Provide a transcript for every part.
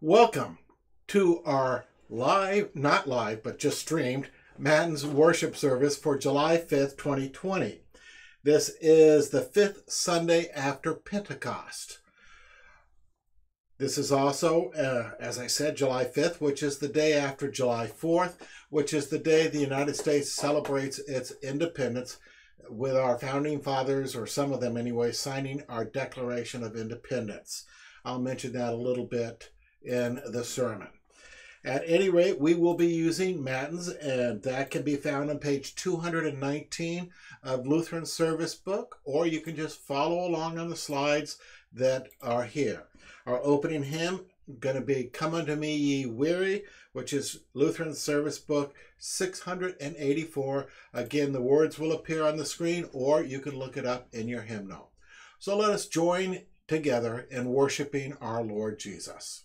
Welcome to our live, not live, but just streamed Matins worship service for July 5th, 2020. This is the fifth Sunday after Pentecost. This is also, uh, as I said, July 5th, which is the day after July 4th, which is the day the United States celebrates its independence with our founding fathers, or some of them anyway, signing our Declaration of Independence. I'll mention that a little bit in the sermon. At any rate, we will be using Matins, and that can be found on page 219 of Lutheran Service Book, or you can just follow along on the slides that are here. Our opening hymn going to be Come Unto Me Ye Weary, which is Lutheran Service Book 684. Again, the words will appear on the screen, or you can look it up in your hymnal. So let us join together in worshiping our Lord Jesus.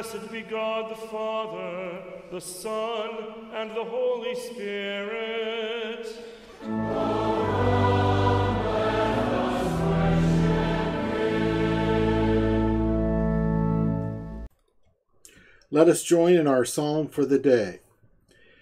Blessed be God the Father, the Son, and the Holy Spirit. Let us join in our psalm for the day.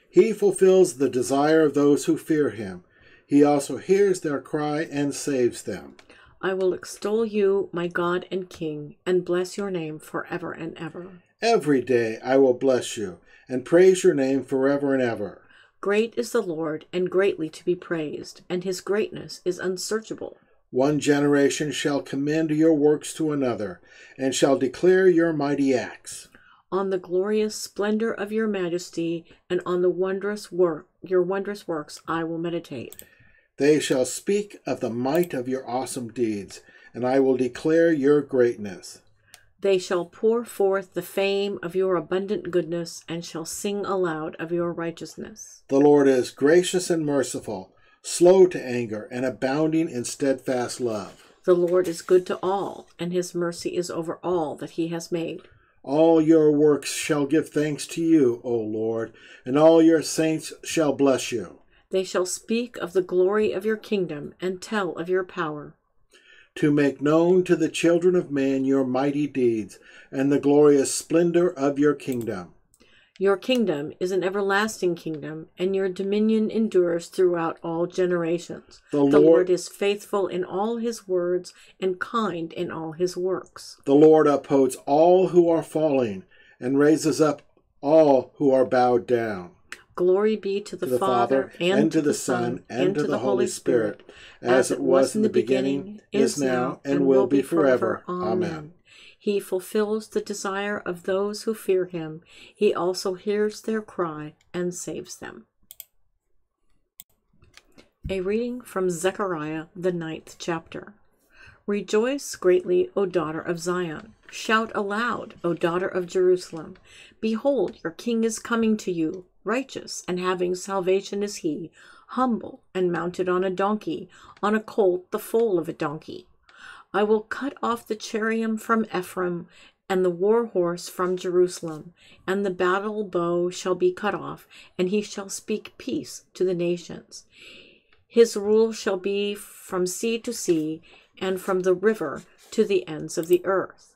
He fulfills the desire of those who fear him. He also hears their cry and saves them. I will extol you, my God and King, and bless your name forever and ever. Every day I will bless you and praise your name forever and ever. Great is the Lord, and greatly to be praised, and his greatness is unsearchable. One generation shall commend your works to another, and shall declare your mighty acts. On the glorious splendor of your majesty, and on the wondrous work, your wondrous works, I will meditate. They shall speak of the might of your awesome deeds, and I will declare your greatness. They shall pour forth the fame of your abundant goodness, and shall sing aloud of your righteousness. The Lord is gracious and merciful, slow to anger, and abounding in steadfast love. The Lord is good to all, and his mercy is over all that he has made. All your works shall give thanks to you, O Lord, and all your saints shall bless you. They shall speak of the glory of your kingdom, and tell of your power. To make known to the children of man your mighty deeds, and the glorious splendor of your kingdom. Your kingdom is an everlasting kingdom, and your dominion endures throughout all generations. The The Lord- Lord is faithful in all his words and kind in all his works. The Lord upholds all who are falling, and raises up all who are bowed down. Glory be to the, to the Father, and, to the Son, and to the Holy Spirit, as it was in the beginning, is now, and will be forever. Amen. He fulfills the desire of those who fear him. He also hears their cry and saves them. A reading from Zechariah, the ninth chapter. Rejoice greatly, O daughter of Zion. Shout aloud, O daughter of Jerusalem. Behold, your king is coming to you. Righteous and having salvation is he, humble and mounted on a donkey, on a colt, the foal of a donkey. I will cut off the cherubim from Ephraim, and the war horse from Jerusalem, and the battle bow shall be cut off, and he shall speak peace to the nations. His rule shall be from sea to sea, and from the river to the ends of the earth.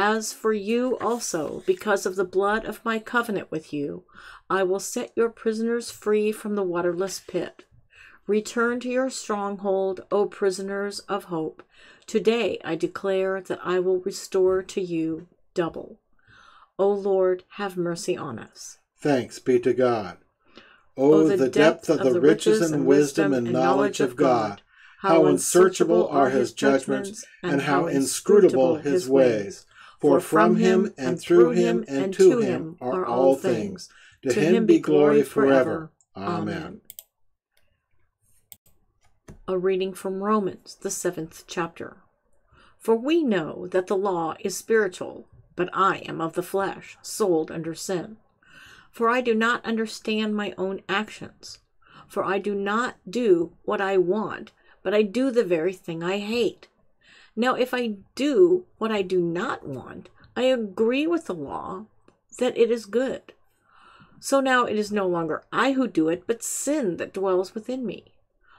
As for you also, because of the blood of my covenant with you, I will set your prisoners free from the waterless pit. Return to your stronghold, O prisoners of hope. Today I declare that I will restore to you double. O Lord, have mercy on us. Thanks be to God. Oh, the, depth of the riches and wisdom and knowledge of God! How unsearchable are his judgments, and how inscrutable his ways! For from him, and through him, and to him are all things. To him be glory forever. Amen. A reading from Romans, the seventh chapter. For we know that the law is spiritual, but I am of the flesh, sold under sin. For I do not understand my own actions. For I do not do what I want, but I do the very thing I hate. Now, if I do what I do not want, I agree with the law that it is good. So now it is no longer I who do it, but sin that dwells within me.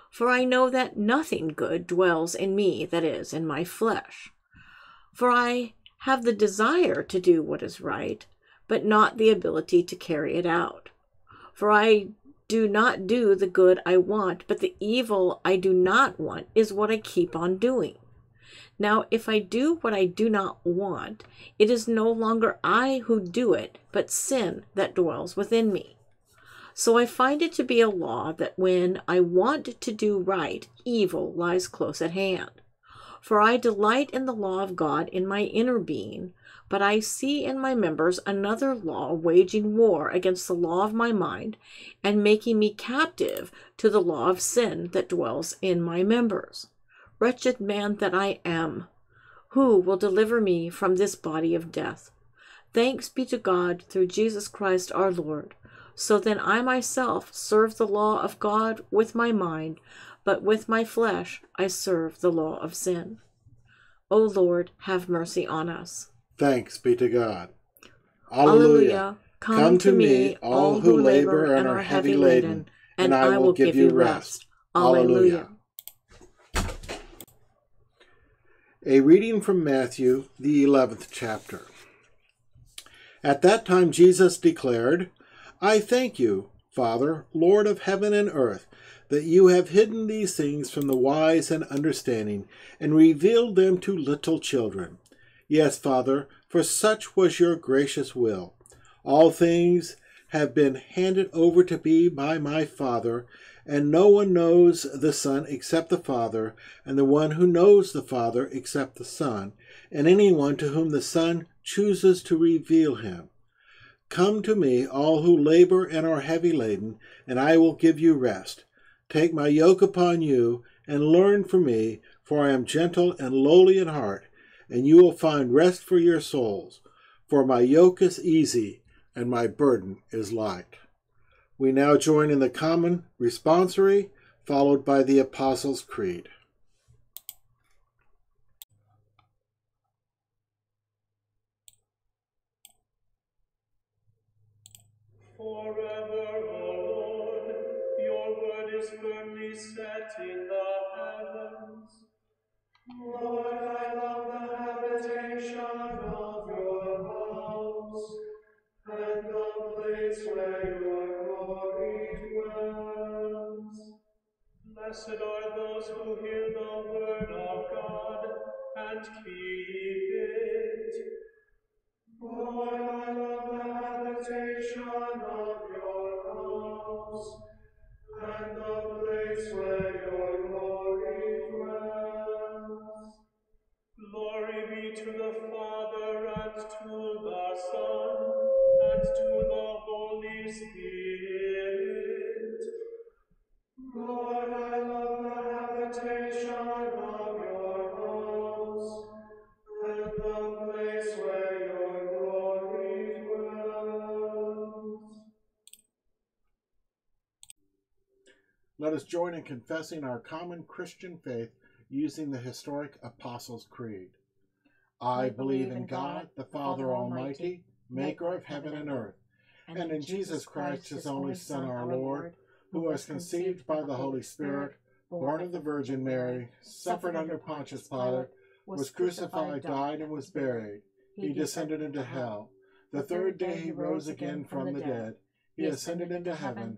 For I know that nothing good dwells in me, that is, in my flesh. For I have the desire to do what is right, but not the ability to carry it out. For I do not do the good I want, but the evil I do not want is what I keep on doing. Now, if I do what I do not want, it is no longer I who do it, but sin that dwells within me. So I find it to be a law that when I want to do right, evil lies close at hand. For I delight in the law of God in my inner being, but I see in my members another law waging war against the law of my mind and making me captive to the law of sin that dwells in my members. Wretched man that I am! Who will deliver me from this body of death? Thanks be to God through Jesus Christ our Lord. So then I myself serve the law of God with my mind, but with my flesh I serve the law of sin. O Lord, have mercy on us. Thanks be to God. Alleluia. Come to me, all who labor and are heavy laden, and I will give you rest. Alleluia. A reading from Matthew, the 11th chapter. At that time Jesus declared, I thank you, Father, Lord of heaven and earth, that you have hidden these things from the wise and understanding, and revealed them to little children. Yes, Father, for such was your gracious will. All things have been handed over to me by my Father, and no one knows the Son except the Father, and the one who knows the Father except the Son, and anyone to whom the Son chooses to reveal him. Come to me, all who labor and are heavy laden, and I will give you rest. Take my yoke upon you, and learn from me, for I am gentle and lowly in heart, and you will find rest for your souls. For my yoke is easy, and my burden is light. We now join in the common responsory, followed by the Apostles' Creed. Forever, O Lord, your word is firmly set in the heavens. Lord, I love the habitation of your house, and the place where your glory dwells. Blessed are those who hear the word of God and keep it. Lord, I love the habitation of your house, and the place where your glory dwells. Glory be to the Father and to the Son and to the Holy Spirit. Let us join in confessing our common Christian faith using the historic Apostles' Creed. I believe in God, the Father Almighty, maker of heaven and earth, and in Jesus Christ, his only Son, our Lord, who was conceived by the Holy Spirit, born of the Virgin Mary, suffered under Pontius Pilate, was crucified, died, and was buried. He descended into hell. The third day he rose again from the dead. He ascended into heaven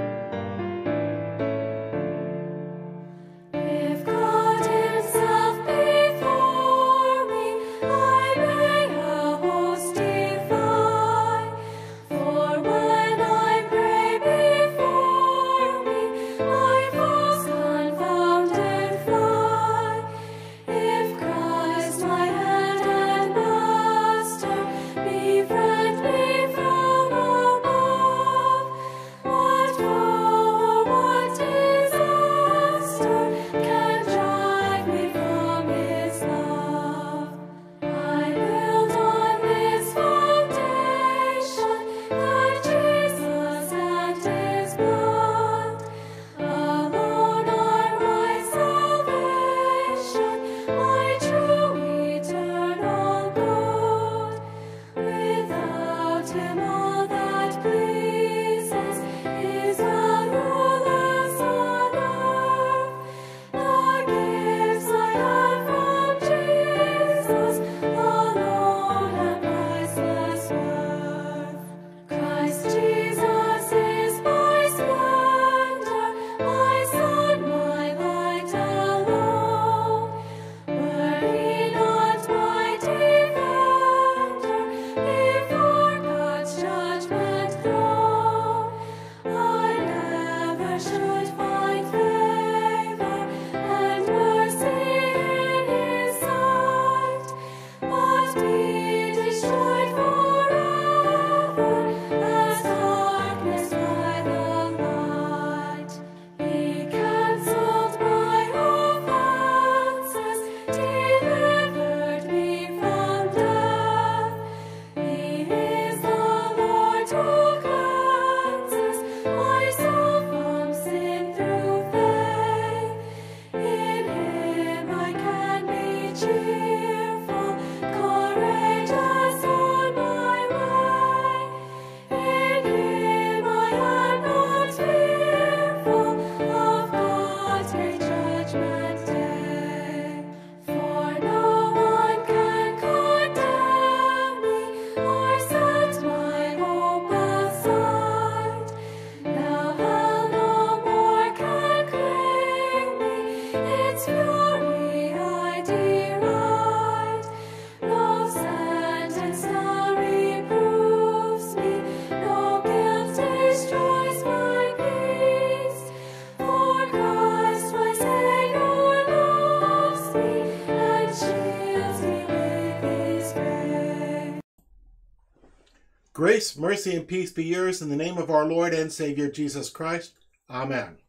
Grace, mercy, and peace be yours in the name of our Lord and Savior Jesus Christ. Amen.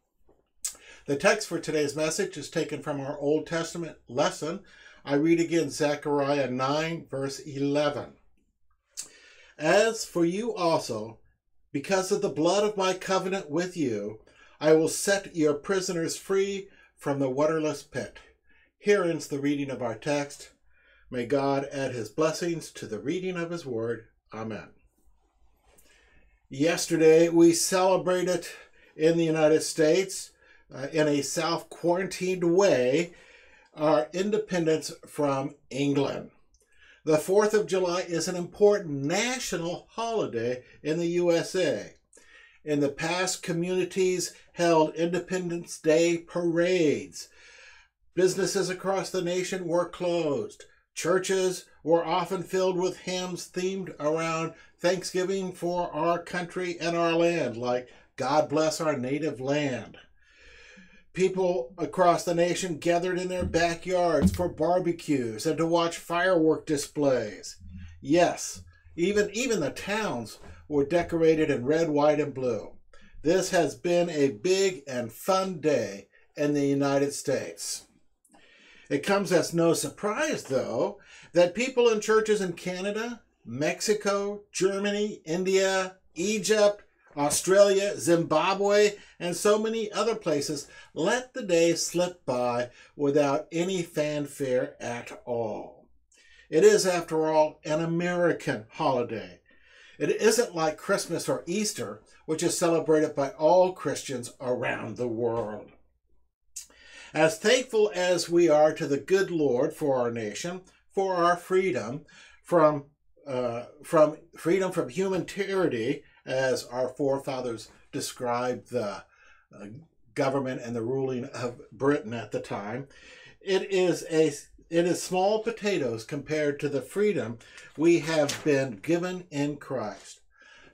The text for today's message is taken from our Old Testament lesson. I read again Zechariah 9, verse 11. As for you also, because of the blood of my covenant with you, I will set your prisoners free from the waterless pit. Here ends the reading of our text. May God add his blessings to the reading of his word. Amen. Yesterday, we celebrated in the United States, uh, in a self quarantined way, our independence from England. The 4th of July is an important national holiday in the USA. In the past, communities held Independence Day parades. Businesses across the nation were closed. Churches were often filled with hymns themed around Thanksgiving for our country and our land, like God bless our native land. People across the nation gathered in their backyards for barbecues and to watch firework displays. Yes, even even the towns were decorated in red, white, and blue. This has been a big and fun day in the United States. It comes as no surprise, though, that people in churches in Canada, Mexico, Germany, India, Egypt, Australia, Zimbabwe, and so many other places let the day slip by without any fanfare at all. It is, after all, an American holiday. It isn't like Christmas or Easter, which is celebrated by all Christians around the world. As thankful as we are to the good Lord for our nation, for our freedom from uh, from freedom from human tyranny, as our forefathers described the uh, government and the ruling of Britain at the time, it is a it is small potatoes compared to the freedom we have been given in Christ.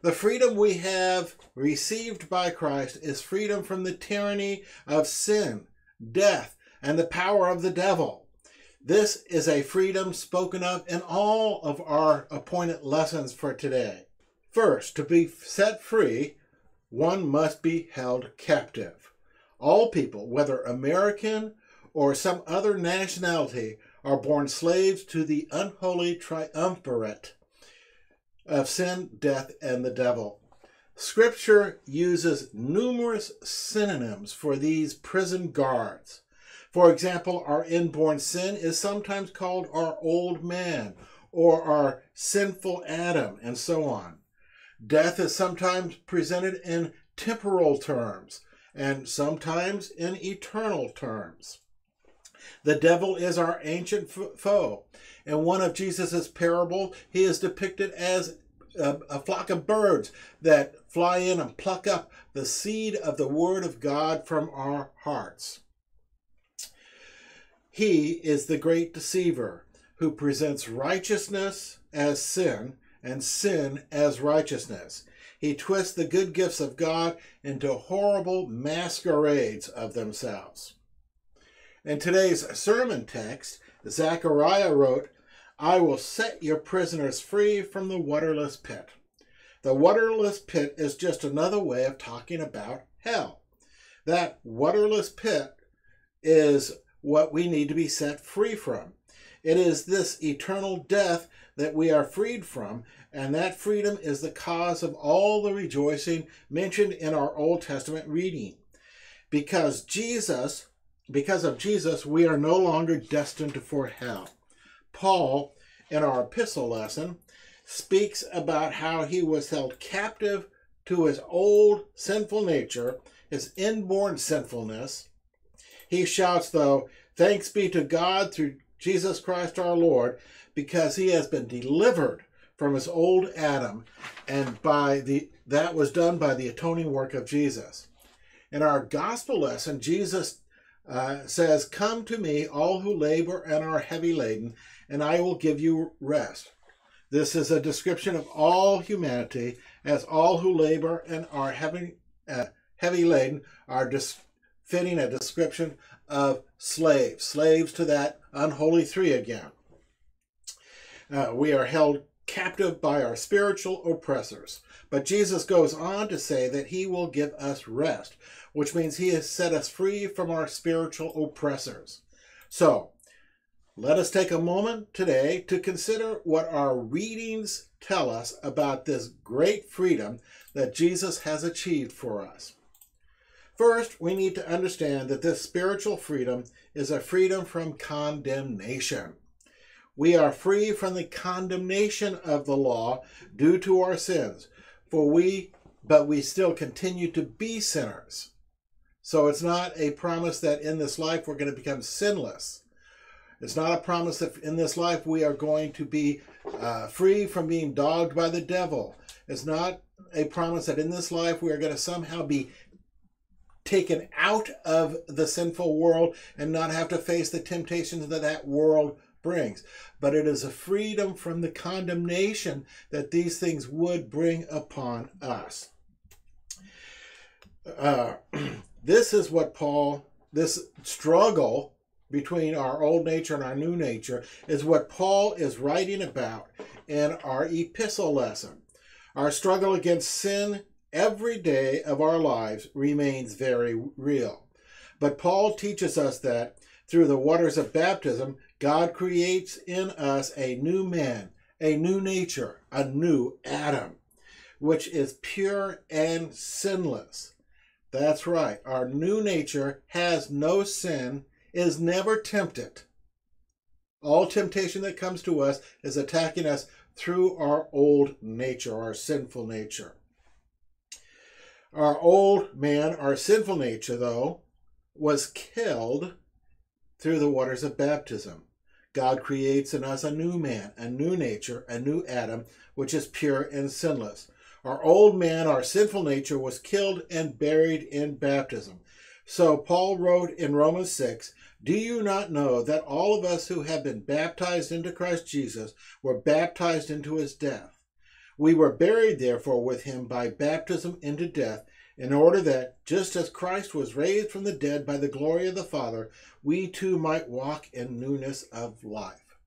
The freedom we have received by Christ is freedom from the tyranny of sin, death, and the power of the devil. This is a freedom spoken of in all of our appointed lessons for today. First, to be set free, one must be held captive. All people, whether American or some other nationality, are born slaves to the unholy triumvirate of sin, death, and the devil. Scripture uses numerous synonyms for these prison guards. For example, our inborn sin is sometimes called our old man or our sinful Adam, and so on. Death is sometimes presented in temporal terms and sometimes in eternal terms. The devil is our ancient foe. In one of Jesus' parables, he is depicted as a, a, flock of birds that fly in and pluck up the seed of the word of God from our hearts. He is the great deceiver who presents righteousness as sin and sin as righteousness. He twists the good gifts of God into horrible masquerades of themselves. In today's sermon text, Zechariah wrote, I will set your prisoners free from the waterless pit. The waterless pit is just another way of talking about hell. That waterless pit is what we need to be set free from. It is this eternal death that we are freed from, and that freedom is the cause of all the rejoicing mentioned in our Old Testament reading. Because Jesus because of Jesus, we are no longer destined for hell. Paul, in our epistle lesson, speaks about how he was held captive to his old sinful nature, his inborn sinfulness. He shouts, though, Thanks be to God through Jesus Christ our Lord, because he has been delivered from his old Adam, and by the that was done by the atoning work of Jesus. In our gospel lesson, Jesus uh, says, Come to me, all who labor and are heavy laden, and I will give you rest. This is a description of all humanity, as all who labor and are heavy, uh, heavy laden are dis- fitting a description of slaves, slaves to that unholy three again. Uh, we are held captive by our spiritual oppressors. But Jesus goes on to say that he will give us rest, which means he has set us free from our spiritual oppressors. So, let us take a moment today to consider what our readings tell us about this great freedom that Jesus has achieved for us. First, we need to understand that this spiritual freedom is a freedom from condemnation. We are free from the condemnation of the law due to our sins, for we but we still continue to be sinners. So it's not a promise that in this life we're going to become sinless. It's not a promise that in this life we are going to be uh, free from being dogged by the devil. It's not a promise that in this life we are going to somehow be taken out of the sinful world and not have to face the temptations that that world brings. But it is a freedom from the condemnation that these things would bring upon us. Uh, this is what Paul, this struggle between our old nature and our new nature, is what Paul is writing about in our epistle lesson. Our struggle against sin every day of our lives remains very real. But Paul teaches us that through the waters of baptism, God creates in us a new man, a new nature, a new Adam, which is pure and sinless. That's right. Our new nature has no sin, is never tempted. All temptation that comes to us is attacking us through our old nature, our sinful nature. Our old man, our sinful nature, though, was killed through the waters of baptism. God creates in us a new man, a new nature, a new Adam, which is pure and sinless. Our old man, our sinful nature, was killed and buried in baptism. So Paul wrote in Romans 6 Do you not know that all of us who have been baptized into Christ Jesus were baptized into his death? We were buried, therefore, with him by baptism into death, in order that, just as Christ was raised from the dead by the glory of the Father, we too might walk in newness of life.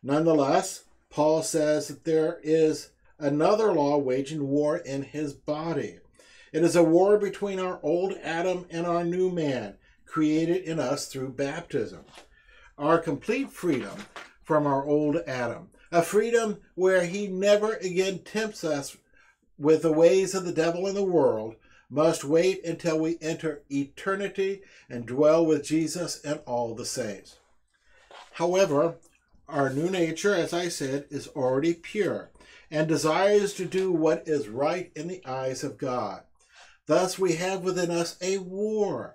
Nonetheless, Paul says that there is another law waging war in his body. It is a war between our old Adam and our new man, created in us through baptism. Our complete freedom from our old Adam, a freedom where he never again tempts us with the ways of the devil in the world, must wait until we enter eternity and dwell with Jesus and all the saints. However, our new nature, as I said, is already pure and desires to do what is right in the eyes of God. Thus, we have within us a war.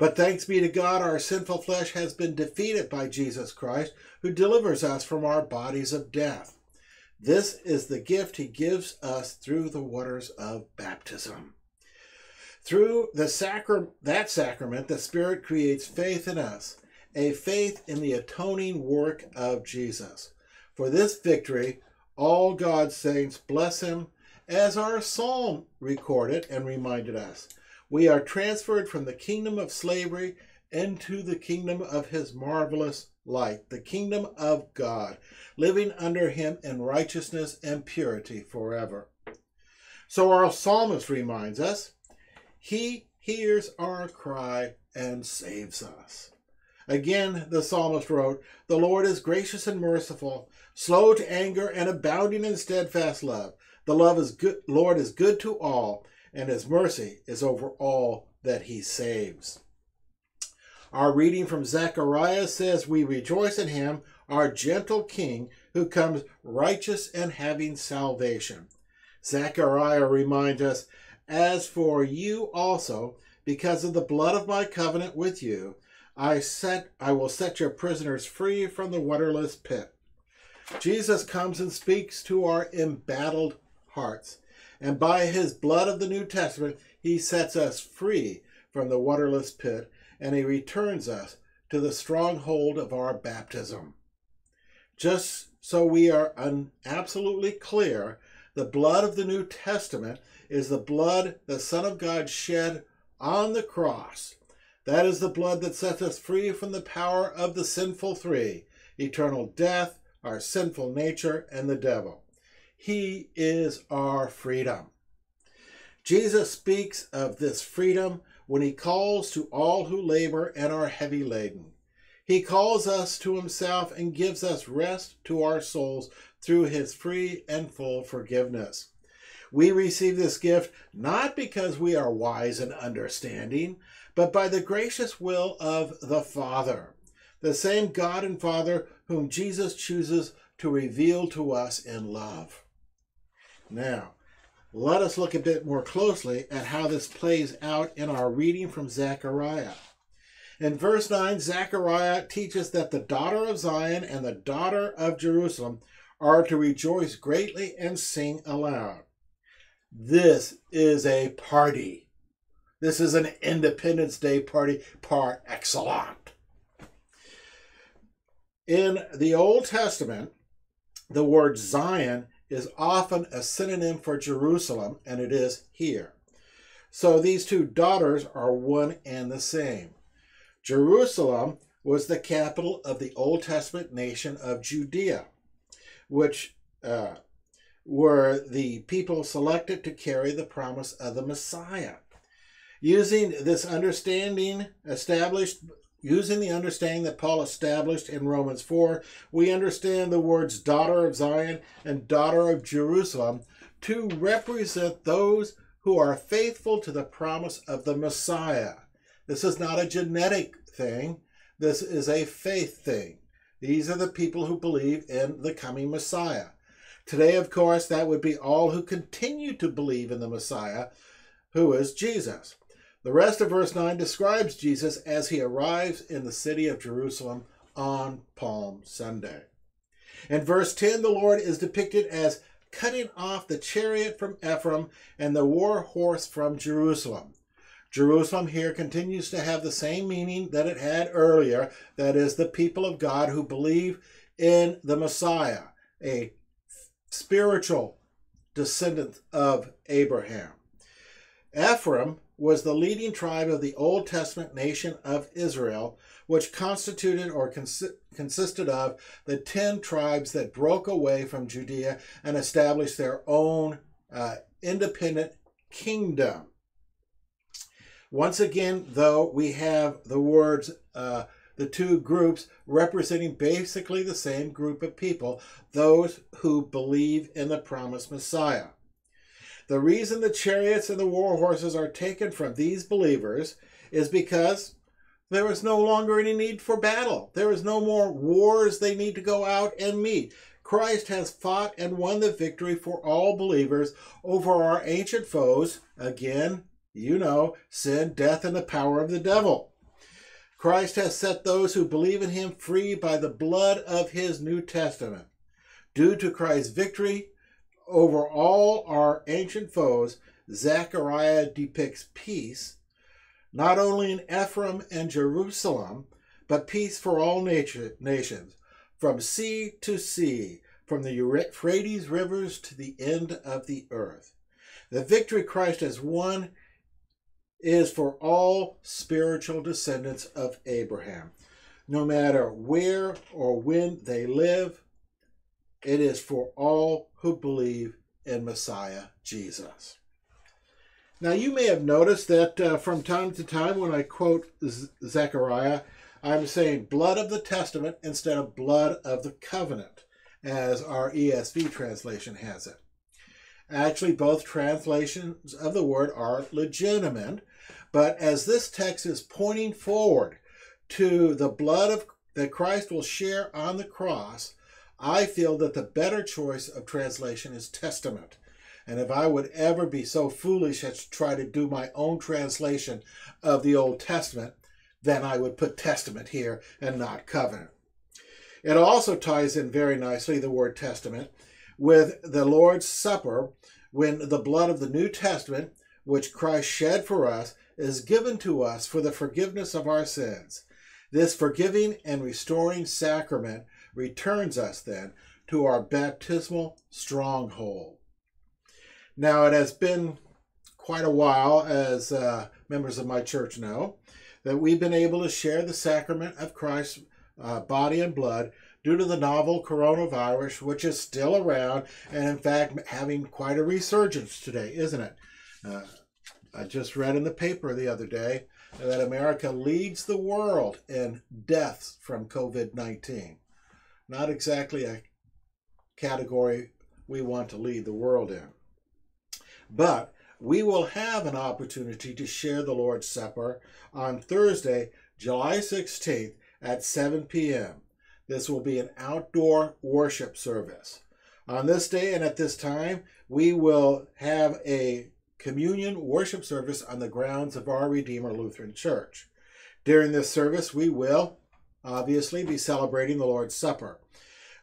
But thanks be to God, our sinful flesh has been defeated by Jesus Christ, who delivers us from our bodies of death. This is the gift he gives us through the waters of baptism. Through the sacra- that sacrament, the Spirit creates faith in us, a faith in the atoning work of Jesus. For this victory, all God's saints bless him, as our psalm recorded and reminded us. We are transferred from the kingdom of slavery into the kingdom of his marvelous light, the kingdom of God, living under him in righteousness and purity forever. So our psalmist reminds us, he hears our cry and saves us. Again, the psalmist wrote, The Lord is gracious and merciful, slow to anger and abounding in steadfast love. The love is good, Lord is good to all, and his mercy is over all that he saves. Our reading from Zechariah says, We rejoice in him, our gentle king, who comes righteous and having salvation. Zechariah reminds us, As for you also, because of the blood of my covenant with you, I set I will set your prisoners free from the waterless pit. Jesus comes and speaks to our embattled hearts, and by his blood of the New Testament, he sets us free from the waterless pit, and he returns us to the stronghold of our baptism. Just so we are absolutely clear, the blood of the New Testament is the blood the Son of God shed on the cross. That is the blood that sets us free from the power of the sinful three eternal death, our sinful nature, and the devil. He is our freedom. Jesus speaks of this freedom when he calls to all who labor and are heavy laden. He calls us to himself and gives us rest to our souls through his free and full forgiveness. We receive this gift not because we are wise and understanding, but by the gracious will of the Father, the same God and Father whom Jesus chooses to reveal to us in love. Now, let us look a bit more closely at how this plays out in our reading from Zechariah. In verse 9, Zechariah teaches that the daughter of Zion and the daughter of Jerusalem are to rejoice greatly and sing aloud. This is a party. This is an Independence Day party par excellence. In the Old Testament, the word Zion is often a synonym for Jerusalem, and it is here. So these two daughters are one and the same. Jerusalem was the capital of the Old Testament nation of Judea, which uh, were the people selected to carry the promise of the Messiah. Using this understanding established, using the understanding that Paul established in Romans 4, we understand the words daughter of Zion and daughter of Jerusalem to represent those who are faithful to the promise of the Messiah. This is not a genetic thing, this is a faith thing. These are the people who believe in the coming Messiah. Today, of course, that would be all who continue to believe in the Messiah, who is Jesus. The rest of verse 9 describes Jesus as he arrives in the city of Jerusalem on Palm Sunday. In verse 10, the Lord is depicted as cutting off the chariot from Ephraim and the war horse from Jerusalem. Jerusalem here continues to have the same meaning that it had earlier that is, the people of God who believe in the Messiah, a spiritual descendant of Abraham. Ephraim was the leading tribe of the Old Testament nation of Israel, which constituted or consi- consisted of the ten tribes that broke away from Judea and established their own uh, independent kingdom. Once again, though, we have the words, uh, the two groups representing basically the same group of people, those who believe in the promised Messiah. The reason the chariots and the war horses are taken from these believers is because there is no longer any need for battle. There is no more wars they need to go out and meet. Christ has fought and won the victory for all believers over our ancient foes. Again, you know, sin, death, and the power of the devil. Christ has set those who believe in him free by the blood of his New Testament. Due to Christ's victory over all our ancient foes, Zechariah depicts peace, not only in Ephraim and Jerusalem, but peace for all nature, nations, from sea to sea, from the Euphrates rivers to the end of the earth. The victory Christ has won is for all spiritual descendants of Abraham. No matter where or when they live, it is for all who believe in Messiah Jesus. Now, you may have noticed that uh, from time to time when I quote Z- Zechariah, I'm saying blood of the testament instead of blood of the covenant, as our ESV translation has it. Actually, both translations of the word are legitimate, but as this text is pointing forward to the blood of that Christ will share on the cross, I feel that the better choice of translation is testament. And if I would ever be so foolish as to try to do my own translation of the Old Testament, then I would put testament here and not covenant. It also ties in very nicely, the word testament, with the Lord's Supper when the blood of the New Testament, which Christ shed for us, is given to us for the forgiveness of our sins. This forgiving and restoring sacrament returns us then to our baptismal stronghold. Now, it has been quite a while, as uh, members of my church know, that we've been able to share the sacrament of Christ's uh, body and blood due to the novel coronavirus, which is still around and, in fact, having quite a resurgence today, isn't it? Uh, I just read in the paper the other day that America leads the world in deaths from COVID 19. Not exactly a category we want to lead the world in. But we will have an opportunity to share the Lord's Supper on Thursday, July 16th at 7 p.m. This will be an outdoor worship service. On this day and at this time, we will have a communion worship service on the grounds of our Redeemer Lutheran Church. During this service, we will obviously be celebrating the Lord's Supper.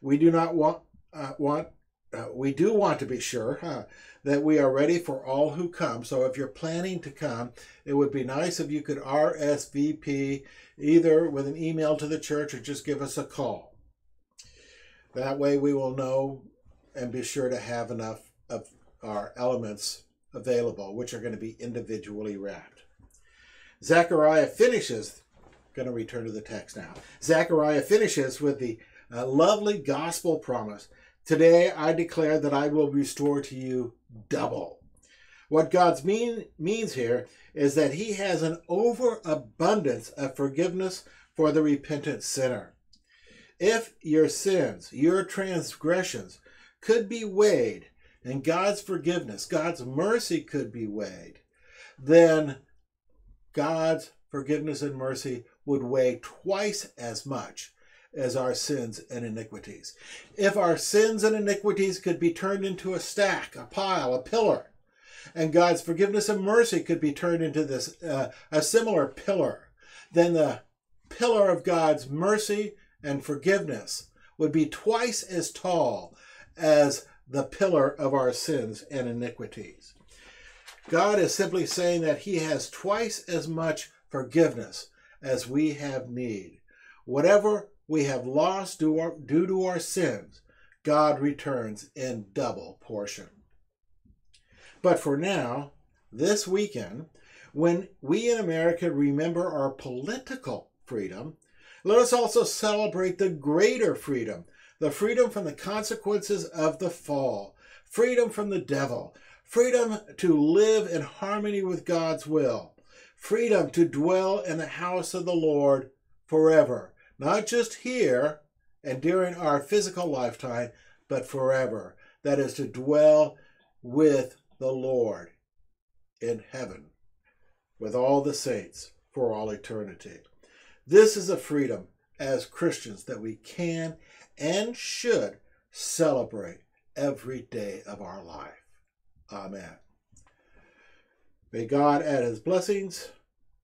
We do not want uh, want uh, we do want to be sure huh, that we are ready for all who come. So if you're planning to come, it would be nice if you could RSVP either with an email to the church or just give us a call. That way we will know and be sure to have enough of our elements available, which are going to be individually wrapped. Zechariah finishes, going to return to the text now. Zechariah finishes with the uh, lovely gospel promise Today I declare that I will restore to you double. What God's mean, means here is that He has an overabundance of forgiveness for the repentant sinner. If your sins, your transgressions could be weighed, and God's forgiveness, God's mercy could be weighed, then God's forgiveness and mercy would weigh twice as much as our sins and iniquities. If our sins and iniquities could be turned into a stack, a pile, a pillar, and God's forgiveness and mercy could be turned into this uh, a similar pillar, then the pillar of God's mercy and forgiveness would be twice as tall as the pillar of our sins and iniquities. God is simply saying that He has twice as much forgiveness as we have need. Whatever we have lost due, to our sins, God returns in double portion. But for now, this weekend, when we in America remember our political freedom, let us also celebrate the greater freedom, the freedom from the consequences of the fall, freedom from the devil, freedom to live in harmony with God's will, freedom to dwell in the house of the Lord forever not just here and during our physical lifetime, but forever. That is to dwell with the Lord in heaven with all the saints for all eternity. This is a freedom as Christians that we can and should celebrate every day of our life. Amen. May God add his blessings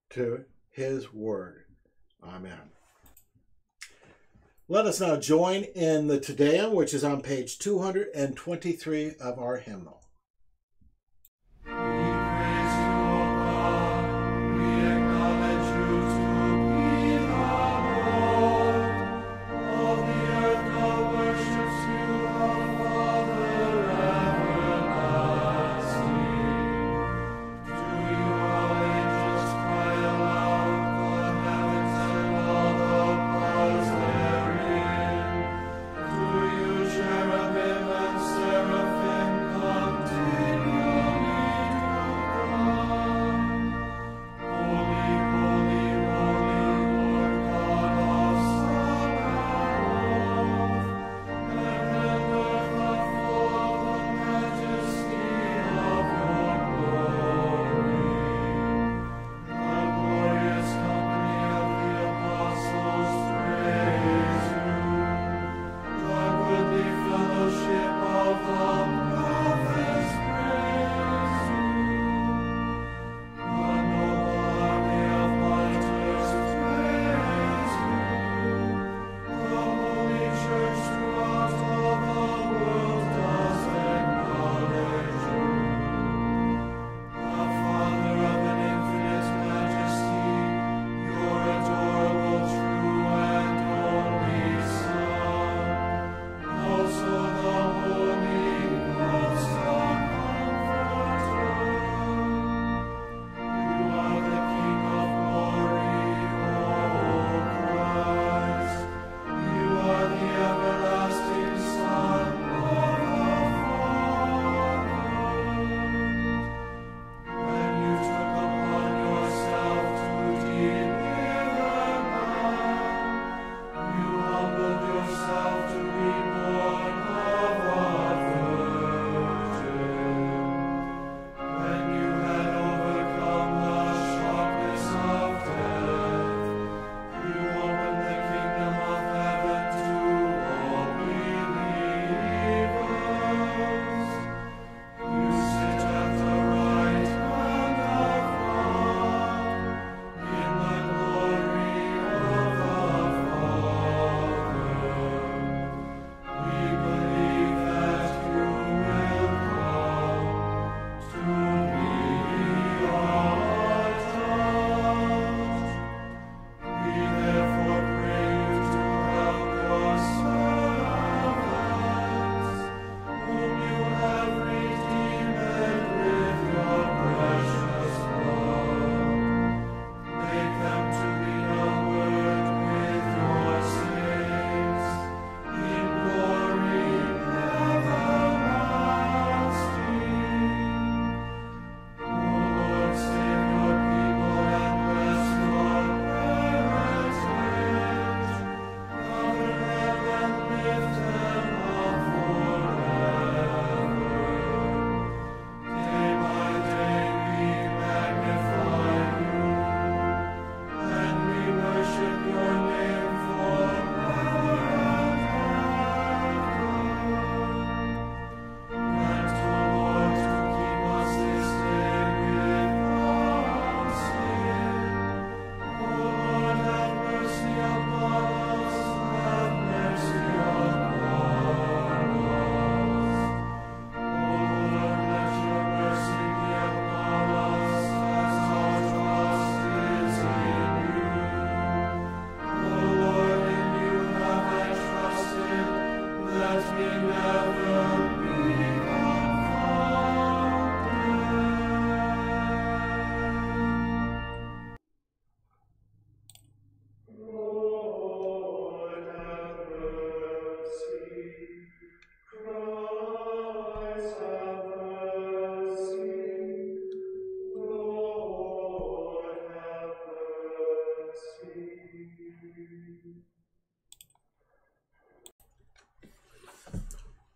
to his word. Amen. Let us now join in the Te Deum, which is on page 223 of our hymnal.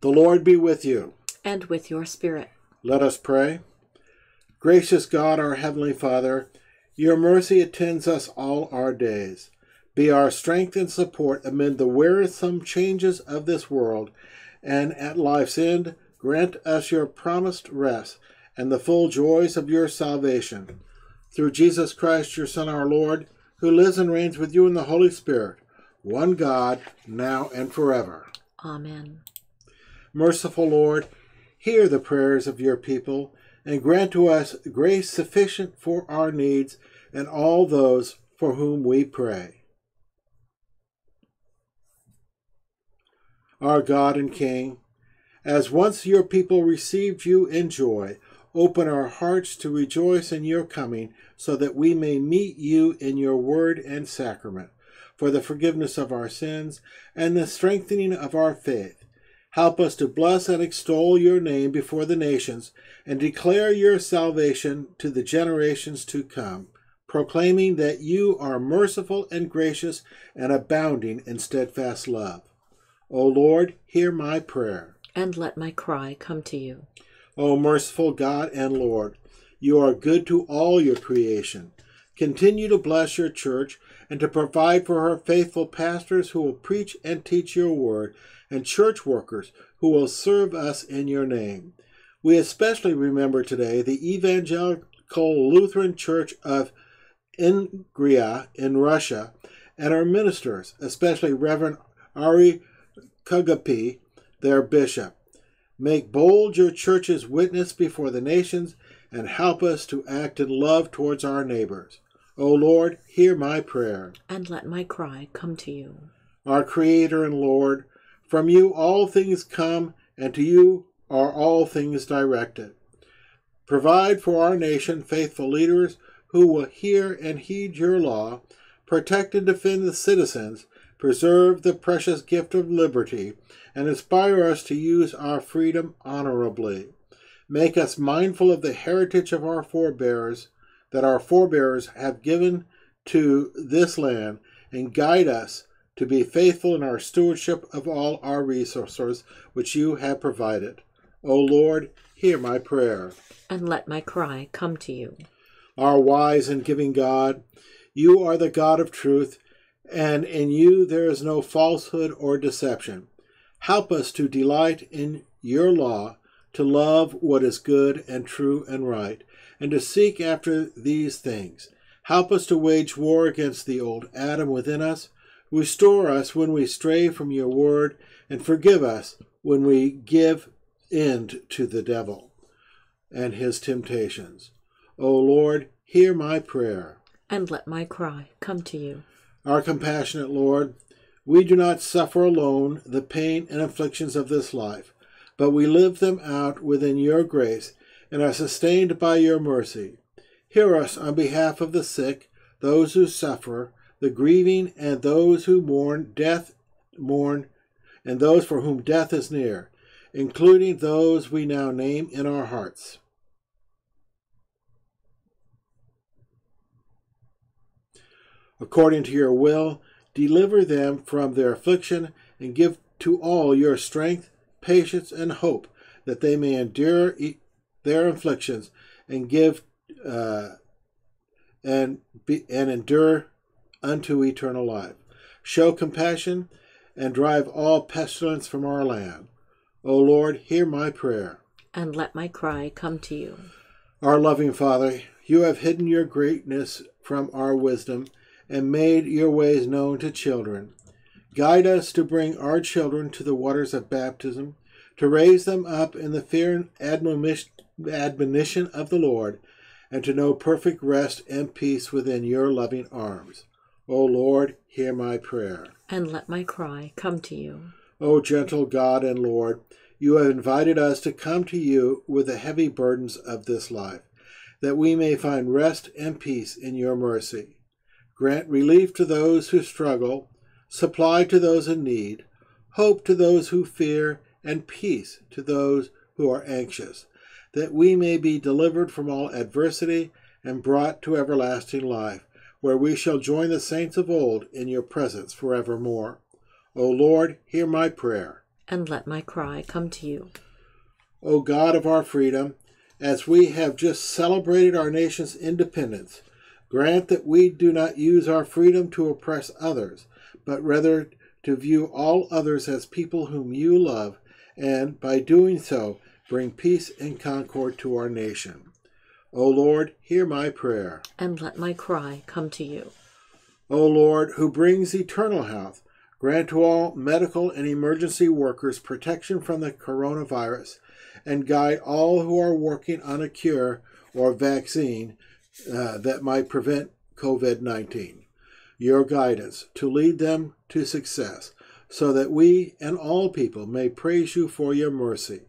The Lord be with you. And with your spirit. Let us pray. Gracious God, our Heavenly Father, your mercy attends us all our days. Be our strength and support amid the wearisome changes of this world, and at life's end, grant us your promised rest and the full joys of your salvation. Through Jesus Christ, your Son, our Lord, who lives and reigns with you in the Holy Spirit, one God, now and forever. Amen. Merciful Lord, hear the prayers of your people and grant to us grace sufficient for our needs and all those for whom we pray. Our God and King, as once your people received you in joy, open our hearts to rejoice in your coming, so that we may meet you in your word and sacrament, for the forgiveness of our sins and the strengthening of our faith. Help us to bless and extol your name before the nations and declare your salvation to the generations to come, proclaiming that you are merciful and gracious and abounding in steadfast love. O Lord, hear my prayer. And let my cry come to you. O merciful God and Lord, you are good to all your creation. Continue to bless your church and to provide for her faithful pastors who will preach and teach your word, and church workers who will serve us in your name. We especially remember today the Evangelical Lutheran Church of Ingria in Russia and our ministers, especially Reverend Aarre Kuukauppi, their bishop. Make bold your church's witness before the nations and help us to act in love towards our neighbors. O Lord, hear my prayer. And let my cry come to you. Our Creator and Lord, from you all things come, and to you are all things directed. Provide for our nation faithful leaders who will hear and heed your law, protect and defend the citizens, preserve the precious gift of liberty, and inspire us to use our freedom honorably. Make us mindful of the heritage of our forebears, that our forebears have given to this land, and guide us to be faithful in our stewardship of all our resources which you have provided. O Lord, hear my prayer. And let my cry come to you. Our wise and giving God, you are the God of truth, and in you there is no falsehood or deception. Help us to delight in your law, to love what is good and true and right, and to seek after these things. Help us to wage war against the old Adam within us. Restore us when we stray from your word, and forgive us when we give end to the devil and his temptations. O Lord, hear my prayer. And let my cry come to you. Our compassionate Lord, we do not suffer alone the pain and afflictions of this life, but we live them out within your grace and are sustained by your mercy. Hear us on behalf of the sick, those who suffer, the grieving, and those who mourn death, mourn, and those for whom death is near, including those we now name in our hearts. According to your will, deliver them from their affliction, and give to all your strength, patience, and hope, that they may endure their afflictions and give uh, and be and endure unto eternal life. Show compassion and drive all pestilence from our land. O Lord, hear my prayer. And let my cry come to you. Our loving Father, you have hidden your greatness from our wisdom and made your ways known to children. Guide us to bring our children to the waters of baptism, to raise them up in the fear and admonition admonition of the Lord, and to know perfect rest and peace within your loving arms. O Lord, hear my prayer. And let my cry come to you. O gentle God and Lord, you have invited us to come to you with the heavy burdens of this life, that we may find rest and peace in your mercy. Grant relief to those who struggle, supply to those in need, hope to those who fear, and peace to those who are anxious, that we may be delivered from all adversity and brought to everlasting life, where we shall join the saints of old in your presence forevermore. O Lord, hear my prayer. And let my cry come to you. O God of our freedom, as we have just celebrated our nation's independence, grant that we do not use our freedom to oppress others, but rather to view all others as people whom you love, and by doing so, bring peace and concord to our nation. O Lord, hear my prayer. And let my cry come to you. O Lord, who brings eternal health, grant to all medical and emergency workers protection from the coronavirus and guide all who are working on a cure or vaccine uh, that might prevent COVID 19. Your guidance to lead them to success, so that we and all people may praise you for your mercy.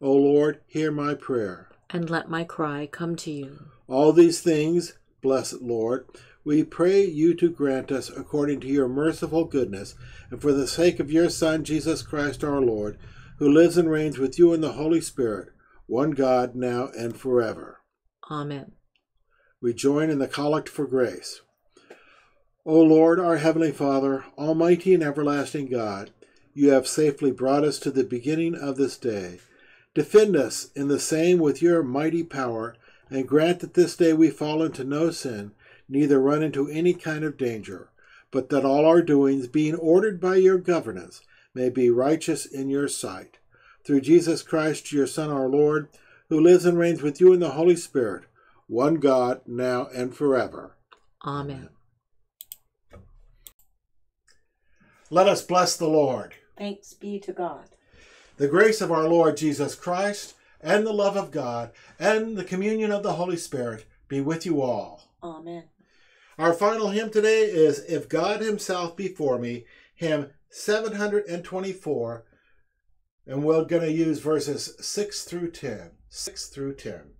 O Lord, hear my prayer. And let my cry come to you. All these things, blessed Lord, we pray you to grant us according to your merciful goodness, and for the sake of your Son, Jesus Christ our Lord, who lives and reigns with you in the Holy Spirit, one God, now and forever. Amen. We join in the collect for grace. O Lord, our Heavenly Father, Almighty and everlasting God, you have safely brought us to the beginning of this day. Defend us in the same with your mighty power, and grant that this day we fall into no sin, neither run into any kind of danger, but that all our doings, being ordered by your governance, may be righteous in your sight. Through Jesus Christ, your Son, our Lord, who lives and reigns with you in the Holy Spirit, one God, now and forever. Amen. Let us bless the Lord. Thanks be to God. The grace of our Lord Jesus Christ, and the love of God, and the communion of the Holy Spirit be with you all. Amen. Our final hymn today is If God Himself Be for Me, hymn 724, and we're going to use verses 6 through 10. 6 through 10.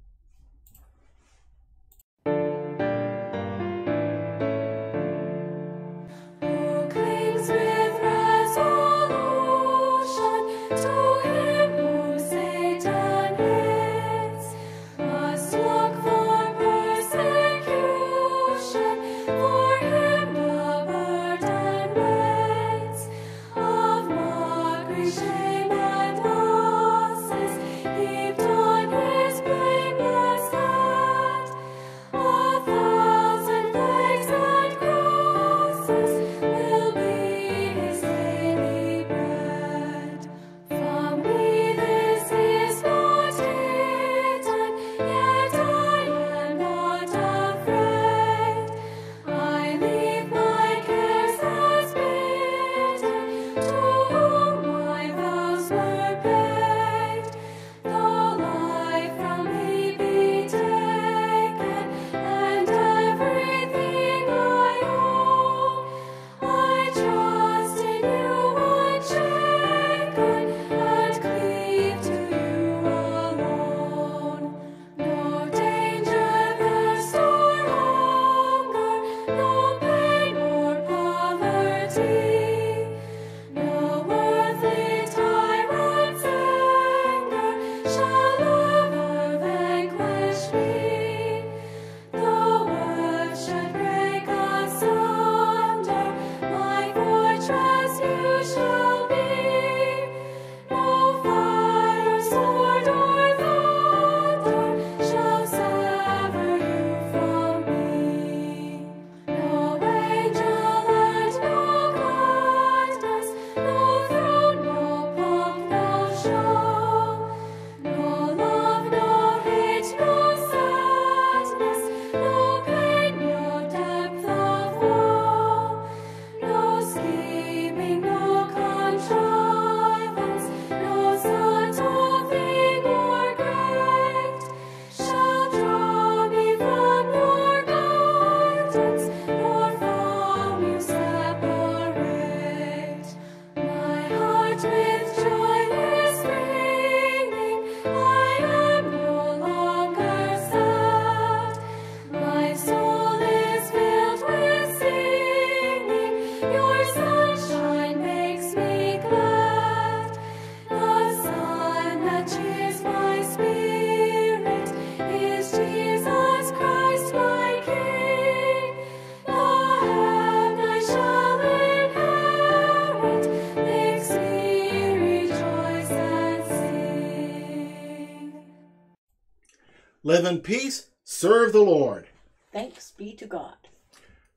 Live in peace, serve the Lord. Thanks be to God.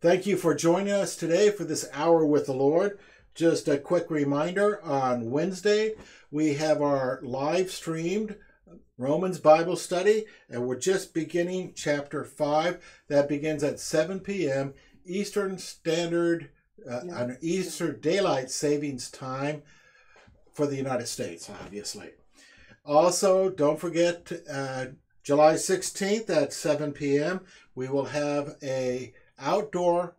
Thank you for joining us today for this hour with the Lord. Just a quick reminder on Wednesday, we have our live streamed Romans Bible study, and we're just beginning chapter 5. That begins at 7 p.m. Eastern Standard, uh, No. on Eastern Daylight Savings Time for the United States, obviously. Also, don't forget uh, July 16th at 7 p.m. We will have a outdoor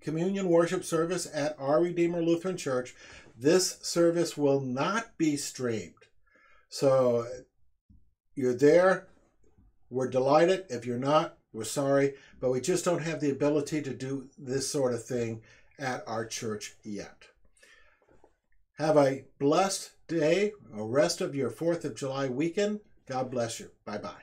communion worship service at Our Redeemer Lutheran Church. This service will not be streamed. So you're there. We're delighted. If you're not, we're sorry. But we just don't have the ability to do this sort of thing at our church yet. Have a blessed day, a rest of your 4th of July weekend. God bless you. Bye bye.